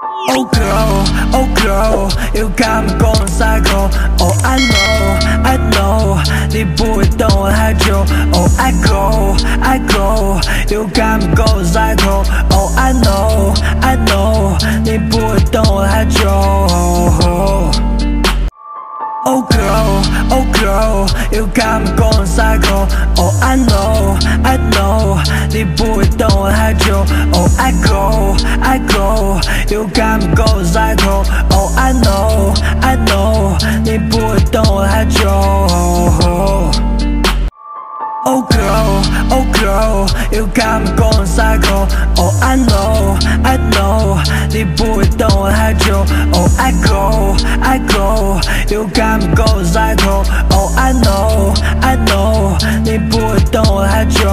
Oh girl, oh girl, you got me going psycho. Oh I know, I know, the boy don't hide you. Oh I go, I go, you got me going psycho. Oh I know, I know, the boy don't hide you. Oh girl, oh girl, you got me going psycho. Oh I know, I know, 네 부위도 해줘 Oh I go, I go, you got me going psycho. Oh I know, I know, 네 부위도 해줘 Oh girl, oh girl, you got me going psycho. Oh I know, I know, 네 부위도 해줘 Oh I go you got me going psycho. Oh I know, I know，你不会等我太久。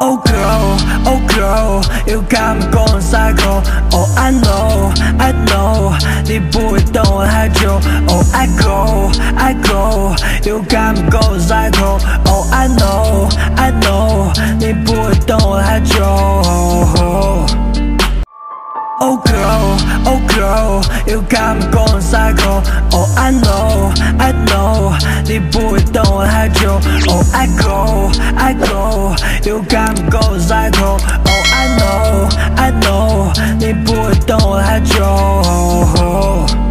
Oh girl, oh girl, you got me going psycho. Oh I know, I know，你不会等我太久。Oh I go, I go, you got me going psycho. Oh I know, I know，你不会等我太久。 grow, oh girl, You got me going psycho. Oh I know, I know. 네 부위도 해줘 Oh I go, I go You got me going psycho. Oh I know, I know. 네 부위도 해줘 oh, oh.